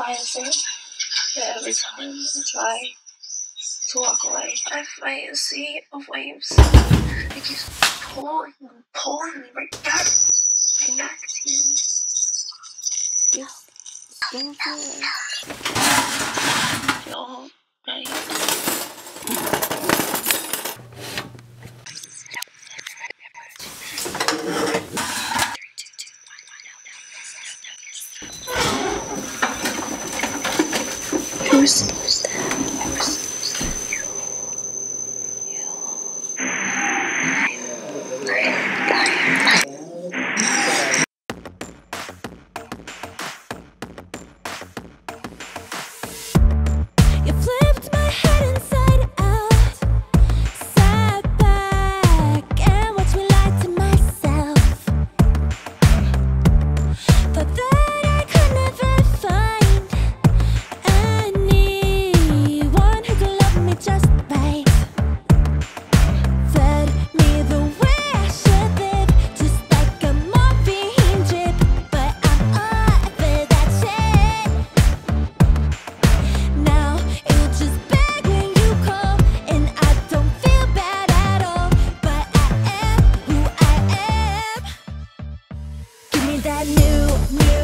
I think that every time I try to walk away, I fight a sea of waves. It keeps pulling and pulling me right back, right back to you. Yeah. Thank. yours? brand new, new.